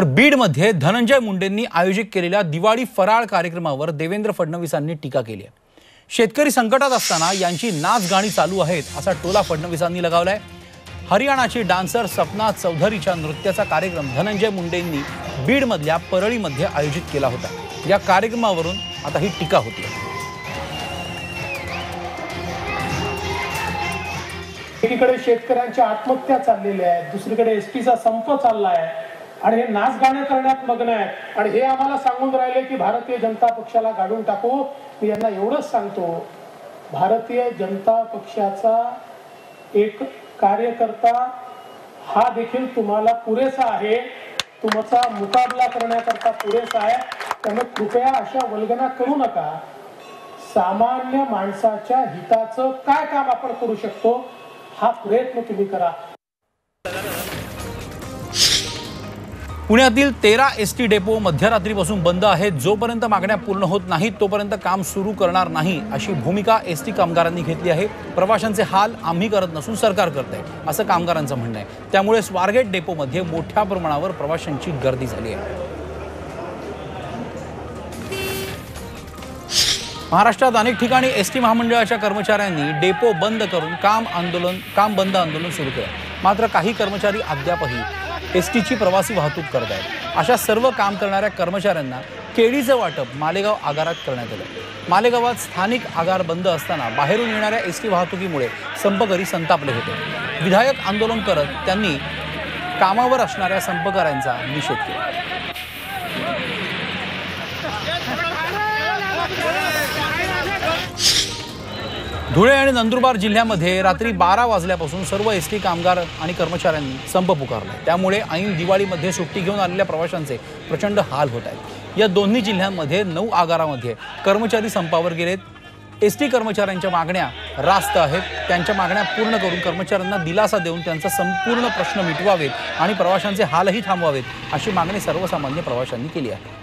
तर बीडमध्ये धनंजय मुंडेंनी आयोजित केलेल्या दिवाळी फराळ कार्यक्रमावर देवेंद्र फडणवीसांनी टीका केली आहे. शेतकरी संकटात असताना यांची नाच गाणी चालू आहेत असा टोला फडणवीसांनी लगावलाय. हरियाणाची डान्सर सपना चौधरीच्या नृत्याचा कार्यक्रम धनंजय मुंडेंनी बीडमधल्या परळीमध्ये आयोजित केला होता. या कार्यक्रमावरून आता ही टीका होती. एकीकडे शेतकऱ्यांच्या आत्महत्या चाललेल्या आहेत दुसरीकडे एस टीचा संप चालला आहे आणि हे नाच गाणे करण्यात मग्न आहे. आणि हे आम्हाला सांगून राहिले की भारतीय जनता पक्षाला गाडून टाकू. मी यांना एवढंच सांगतो भारतीय जनता पक्षाचा एक कार्यकर्ता हा देखील तुम्हाला पुरेसा आहे. तुमचा मुकाबला करण्याकरता पुरेसा आहे. त्यामुळे कृपया अशा वल्गना करू नका. सामान्य माणसाच्या हिताचं काय काम आपण करू शकतो हा प्रयत्न तुम्ही करा. पुण्यातील तेरा एस टी डेपो मध्यरात्रीपासून बंद आहेत. जोपर्यंत मागण्या पूर्ण होत नाहीत तोपर्यंत काम सुरू करणार नाही अशी भूमिका एस टी कामगारांनी घेतली आहे. प्रवाशांचे हाल आम्ही करत नसून सरकार करत आहे असं कामगारांचं म्हणणं आहे. त्यामुळे स्वारगेट डेपोमध्ये मोठ्या प्रमाणावर प्रवाशांची गर्दी झाली आहे. महाराष्ट्रात अनेक ठिकाणी एस टी महामंडळाच्या कर्मचाऱ्यांनी डेपो बंद करून काम आंदोलन काम बंद आंदोलन सुरू केलं. मात्र काही कर्मचारी अद्यापही एस टीची प्रवासी वाहतूक करत आहेत. अशा सर्व काम करणाऱ्या कर्मचाऱ्यांना केळीचं वाटप मालेगाव आगारात करण्यात आलं. मालेगावात स्थानिक आगार बंद असताना बाहेरून येणाऱ्या एस टी वाहतुकीमुळे संपकरी संतापले होते. विधायक आंदोलन करत त्यांनी कामावर असणाऱ्या संपकऱ्यांचा निषेध केला. धुळे आणि नंदुरबार जिल्ह्यामध्ये रात्री बारा वाजल्यापासून सर्व एस टी कामगार आणि कर्मचाऱ्यांनी संप पुकारला त्यामुळे ऐन दिवाळीमध्ये सुट्टी घेऊन आलेल्या प्रवाशांचे प्रचंड हाल होत आहेत. या दोन्ही जिल्ह्यांमध्ये नऊ आगारामध्ये कर्मचारी संपावर गेलेत. एस टी कर्मचाऱ्यांच्या मागण्या रास्त आहेत. त्यांच्या मागण्या पूर्ण करून कर्मचाऱ्यांना दिलासा देऊन त्यांचा संपूर्ण प्रश्न मिटवावेत आणि प्रवाशांचे हालही थांबवावेत अशी मागणी सर्वसामान्य प्रवाशांनी केली आहे.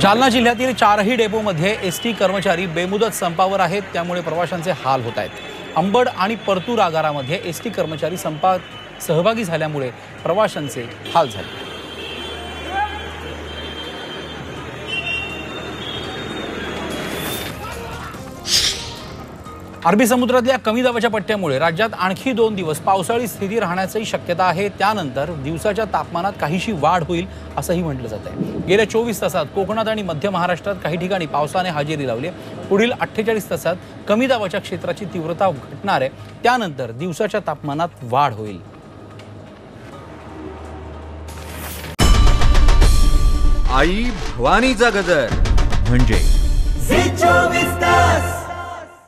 जालना जिल्ह्यातील चारही डेपोमध्ये एस टी कर्मचारी बेमुदत संपावर आहेत. त्यामुळे प्रवाशांचे हाल होत आहेत. अंबड आणि परतूर आगारामध्ये एस टी कर्मचारी संपात सहभागी झाल्यामुळे प्रवाशांचे हाल झाले. अरबी समुद्रातल्या कमी दाबाच्या पट्ट्यामुळे राज्यात आणखी दोन दिवस पावसाळी स्थिती राहण्याची शक्यता आहे. त्यानंतर दिवसाच्या तापमानात काहीशी वाढ होईल असंही म्हटलं जात आहे गेल्या चोवीस तासात कोकणात आणि मध्य महाराष्ट्रात काही ठिकाणी पावसाने हजेरी लावली पुढील अठ्ठेचाळीस तासात कमी दाबाच्या क्षेत्राची तीव्रता घटणार आहे. त्यानंतर दिवसाच्या तापमानात वाढ होईल. आई भवानीचा गजर. म्हणजे